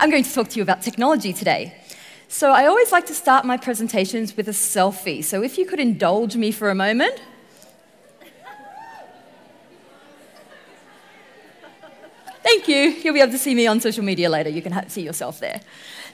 I'm going to talk to you about technology today. So I always like to start my presentations with a selfie. So if you could indulge me for a moment. Thank you. You'll be able to see me on social media later. You can see yourself there.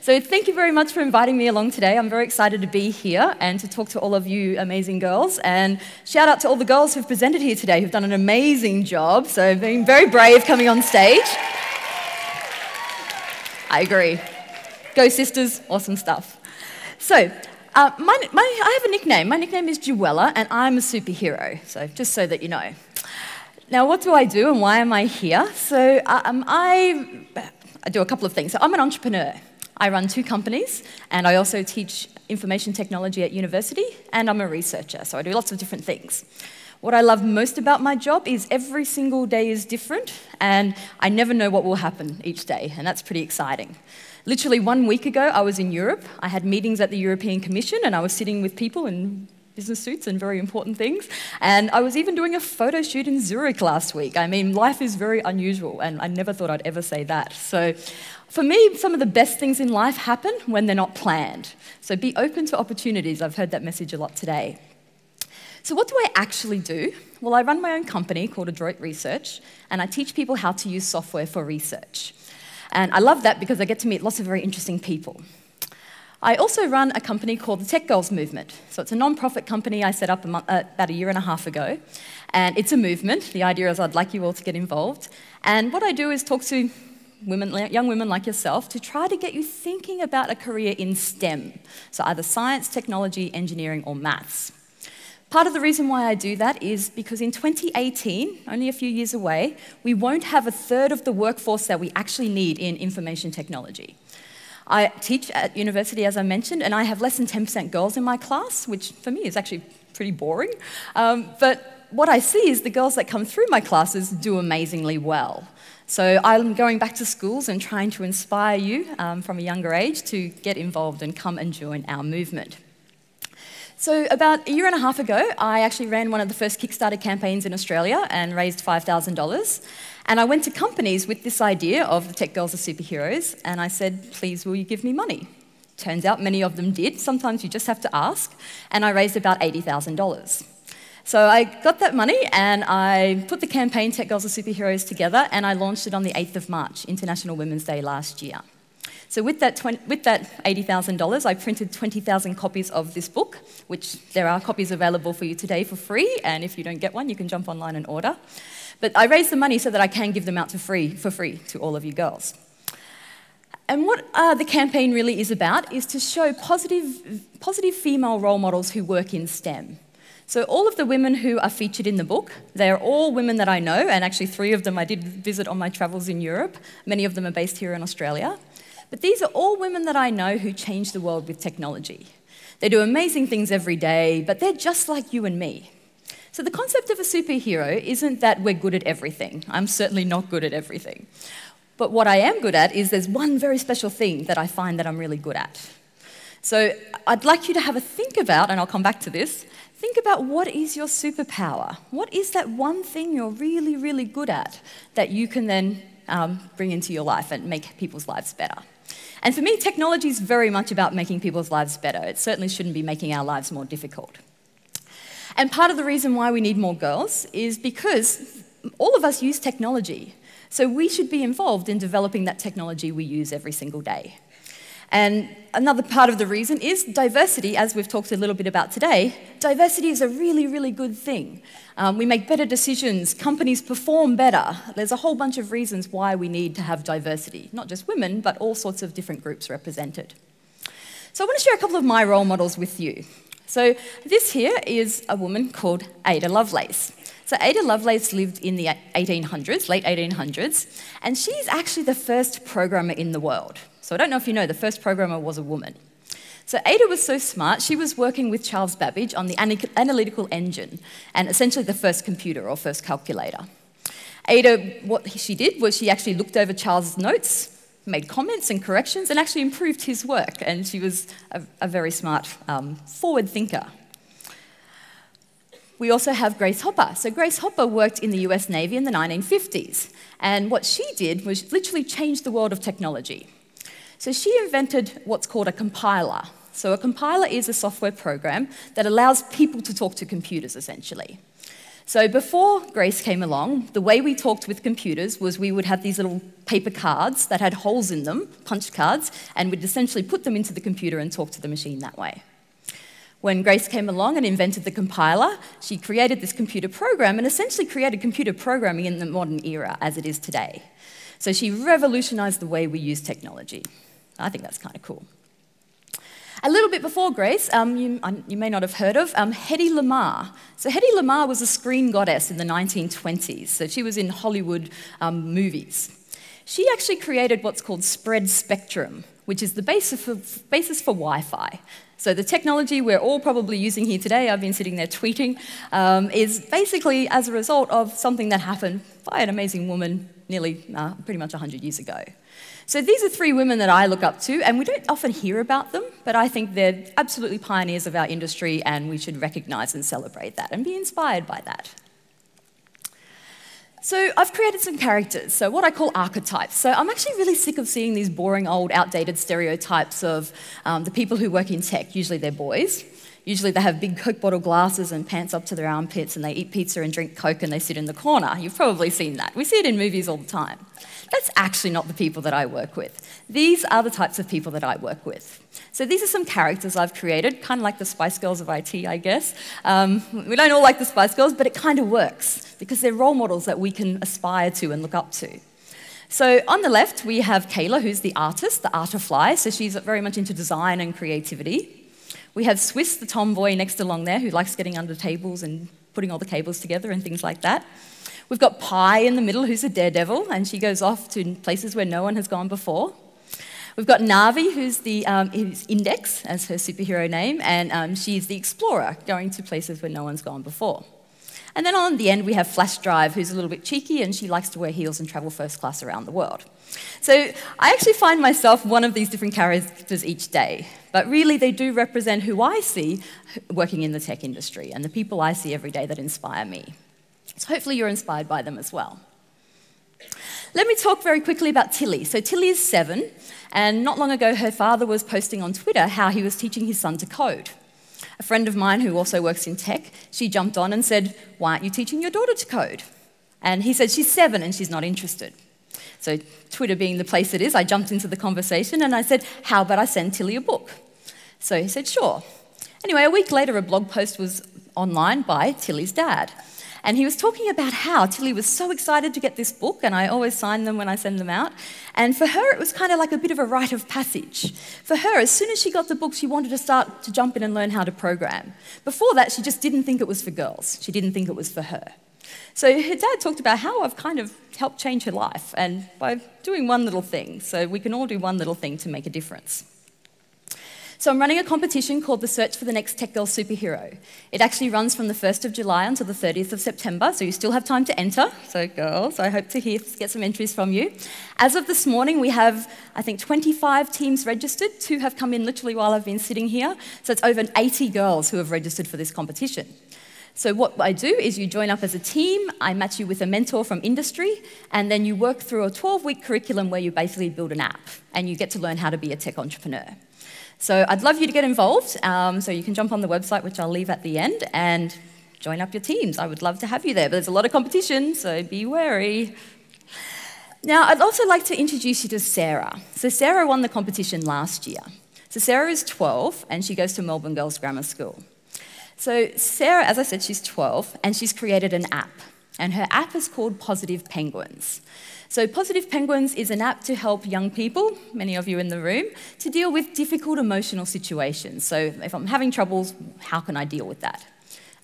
So thank you very much for inviting me along today. I'm very excited to be here and to talk to all of you amazing girls. And shout out to all the girls who've presented here today who've done an amazing job. So being very brave coming on stage. I agree. Go sisters, awesome stuff. So, uh, my, my, I have a nickname. My nickname is Jewella, and I'm a superhero. So, just so that you know. Now, what do I do and why am I here? So, um, I, I do a couple of things. So, I'm an entrepreneur. I run two companies, and I also teach information technology at university, and I'm a researcher. So, I do lots of different things. What I love most about my job is every single day is different, and I never know what will happen each day, and that's pretty exciting. Literally one week ago, I was in Europe. I had meetings at the European Commission, and I was sitting with people in business suits and very important things. And I was even doing a photo shoot in Zurich last week. I mean, life is very unusual, and I never thought I'd ever say that. So, for me, some of the best things in life happen when they're not planned. So, be open to opportunities. I've heard that message a lot today. So, what do I actually do? Well, I run my own company called Adroit Research, and I teach people how to use software for research. And I love that because I get to meet lots of very interesting people. I also run a company called the Tech Girls Movement. So it's a non-profit company I set up a month, uh, about a year and a half ago. And it's a movement. The idea is I'd like you all to get involved. And what I do is talk to women, young women like yourself to try to get you thinking about a career in STEM. So either science, technology, engineering, or maths. Part of the reason why I do that is because in 2018, only a few years away, we won't have a third of the workforce that we actually need in information technology. I teach at university, as I mentioned, and I have less than 10% girls in my class, which for me is actually pretty boring. Um, but what I see is the girls that come through my classes do amazingly well. So I'm going back to schools and trying to inspire you um, from a younger age to get involved and come and join our movement. So, about a year and a half ago, I actually ran one of the first Kickstarter campaigns in Australia and raised $5,000. And I went to companies with this idea of the tech girls are superheroes, and I said, please, will you give me money? Turns out many of them did. Sometimes you just have to ask. And I raised about $80,000. So I got that money and I put the campaign Tech Girls Are Superheroes together and I launched it on the 8th of March, International Women's Day last year. So with that, 20, with that $80,000, I printed 20,000 copies of this book, which there are copies available for you today for free, and if you don't get one, you can jump online and order. But I raised the money so that I can give them out for free, for free to all of you girls. And what uh, the campaign really is about is to show positive, positive female role models who work in STEM. So, all of the women who are featured in the book, they're all women that I know, and actually, three of them I did visit on my travels in Europe. Many of them are based here in Australia. But these are all women that I know who change the world with technology. They do amazing things every day, but they're just like you and me. So the concept of a superhero isn't that we're good at everything. I'm certainly not good at everything. But what I am good at is there's one very special thing that I find that I'm really good at. So I'd like you to have a think about, and I'll come back to this, think about what is your superpower? What is that one thing you're really, really good at that you can then um, bring into your life and make people's lives better? And for me, technology is very much about making people's lives better. It certainly shouldn't be making our lives more difficult. And part of the reason why we need more girls is because all of us use technology. So we should be involved in developing that technology we use every single day. And another part of the reason is diversity, as we've talked a little bit about today. Diversity is a really, really good thing. Um, we make better decisions, companies perform better. There's a whole bunch of reasons why we need to have diversity, not just women, but all sorts of different groups represented. So I want to share a couple of my role models with you. So this here is a woman called Ada Lovelace. So Ada Lovelace lived in the 1800s, late 1800s, and she's actually the first programmer in the world. So I don't know if you know, the first programmer was a woman. So Ada was so smart, she was working with Charles Babbage on the analytical engine and essentially the first computer or first calculator. Ada, what she did was she actually looked over Charles' notes, made comments and corrections, and actually improved his work. And she was a, a very smart, um, forward thinker. We also have Grace Hopper. So Grace Hopper worked in the US Navy in the 1950s. And what she did was literally change the world of technology. So she invented what's called a compiler. So a compiler is a software program that allows people to talk to computers, essentially. So before Grace came along, the way we talked with computers was we would have these little paper cards that had holes in them, punch cards, and we'd essentially put them into the computer and talk to the machine that way. When Grace came along and invented the compiler, she created this computer program and essentially created computer programming in the modern era as it is today. So she revolutionized the way we use technology. I think that's kind of cool. A little bit before Grace, um, you, you, may not have heard of um, Hedy. So Hedy Lamarr was a screen goddess in the 1920s. So she was in Hollywood um, movies. She actually created what's called spread spectrum, which is the basis for, basis for Wi-Fi. So the technology we're all probably using here today, I've been sitting there tweeting, um, is basically as a result of something that happened by an amazing woman nearly uh, pretty much 100 years ago. So these are three women that I look up to, and we don't often hear about them, but I think they're absolutely pioneers of our industry, and we should recognize and celebrate that and be inspired by that. So I've created some characters, so what I call archetypes. So I'm actually really sick of seeing these boring, old, outdated stereotypes of um, the people who work in tech. Usually they're boys. Usually they have big Coke bottle glasses and pants up to their armpits and they eat pizza and drink Coke and they sit in the corner. You've probably seen that. We see it in movies all the time. That's actually not the people that I work with. These are the types of people that I work with. So these are some characters I've created, kind of like the Spice Girls of IT, I guess. Um, we don't all like the Spice Girls, but it kind of works because they're role models that we can aspire to and look up to. So on the left, we have Kayla, who's the artist, the artifly. So she's very much into design and creativity. We have Swiss, the tomboy next along there, who likes getting under tables and putting all the cables together and things like that. We've got Pi in the middle, who's a daredevil, and she goes off to places where no one has gone before. We've got Navi, who's the um, Index as her superhero name, and um, she's the explorer, going to places where no one's gone before. And then on the end, we have Flash Drive, who's a little bit cheeky and she likes to wear heels and travel first class around the world. So I actually find myself one of these different characters each day, but really they do represent who I see working in the tech industry and the people I see every day that inspire me. So hopefully you're inspired by them as well. Let me talk very quickly about Tilly. So Tilly is seven, and not long ago her father was posting on Twitter how he was teaching his son to code. A friend of mine who also works in tech, she jumped on and said, Why aren't you teaching your daughter to code? And he said, She's seven and she's not interested. So, Twitter being the place it is, I jumped into the conversation and I said, How about I send Tilly a book? So he said, Sure. Anyway, a week later, a blog post was online by Tilly's dad. And he was talking about how Tilly was so excited to get this book, and I always sign them when I send them out. And for her, it was kind of like a bit of a rite of passage. For her, as soon as she got the book, she wanted to start to jump in and learn how to program. Before that, she just didn't think it was for girls, she didn't think it was for her. So her dad talked about how I've kind of helped change her life, and by doing one little thing. So we can all do one little thing to make a difference. So I'm running a competition called the Search for the Next Tech Girl Superhero. It actually runs from the 1st of July until the 30th of September, so you still have time to enter. So girls, I hope to hear, get some entries from you. As of this morning, we have, I think, 25 teams registered. Two have come in literally while I've been sitting here. So it's over 80 girls who have registered for this competition. So what I do is you join up as a team, I match you with a mentor from industry, and then you work through a 12-week curriculum where you basically build an app, and you get to learn how to be a tech entrepreneur. So I'd love you to get involved. Um, so you can jump on the website, which I'll leave at the end, and join up your teams. I would love to have you there, but there's a lot of competition, so be wary. Now, I'd also like to introduce you to Sarah. So Sarah won the competition last year. So Sarah is 12, and she goes to Melbourne Girls Grammar School. So Sarah, as I said, she's 12, and she's created an app. And her app is called Positive Penguins. So, Positive Penguins is an app to help young people, many of you in the room, to deal with difficult emotional situations. So, if I'm having troubles, how can I deal with that?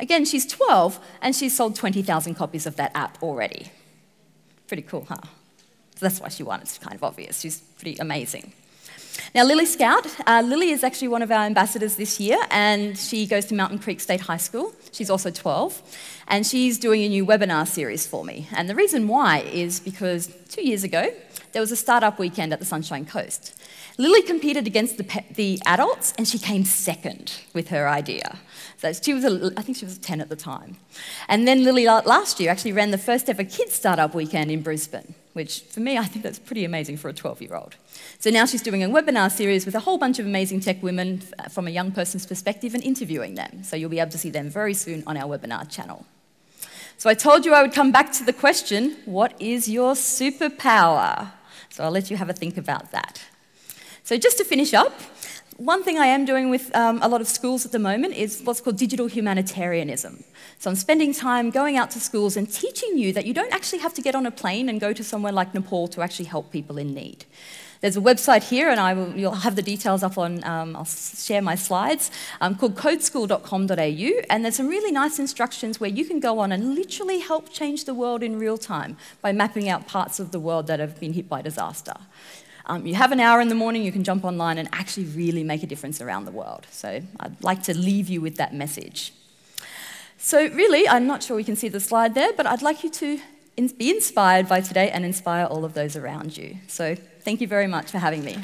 Again, she's 12 and she's sold 20,000 copies of that app already. Pretty cool, huh? So that's why she won. It's kind of obvious. She's pretty amazing. Now, Lily Scout, uh, Lily is actually one of our ambassadors this year, and she goes to Mountain Creek State High School. She's also 12, and she's doing a new webinar series for me. And the reason why is because two years ago, there was a startup weekend at the Sunshine Coast. Lily competed against the, the adults, and she came second with her idea. So she was, a, I think she was 10 at the time. And then Lily last year actually ran the first ever kids startup weekend in Brisbane. Which for me, I think that's pretty amazing for a 12 year old. So now she's doing a webinar series with a whole bunch of amazing tech women uh, from a young person's perspective and interviewing them. So you'll be able to see them very soon on our webinar channel. So I told you I would come back to the question what is your superpower? So I'll let you have a think about that. So just to finish up, one thing I am doing with um, a lot of schools at the moment is what's called digital humanitarianism. So I'm spending time going out to schools and teaching you that you don't actually have to get on a plane and go to somewhere like Nepal to actually help people in need. There's a website here, and I will, you'll have the details up on, um, I'll share my slides, um, called codeschool.com.au, and there's some really nice instructions where you can go on and literally help change the world in real time by mapping out parts of the world that have been hit by disaster. Um, you have an hour in the morning, you can jump online and actually really make a difference around the world. So I'd like to leave you with that message. So, really, I'm not sure we can see the slide there, but I'd like you to be inspired by today and inspire all of those around you. So, thank you very much for having me.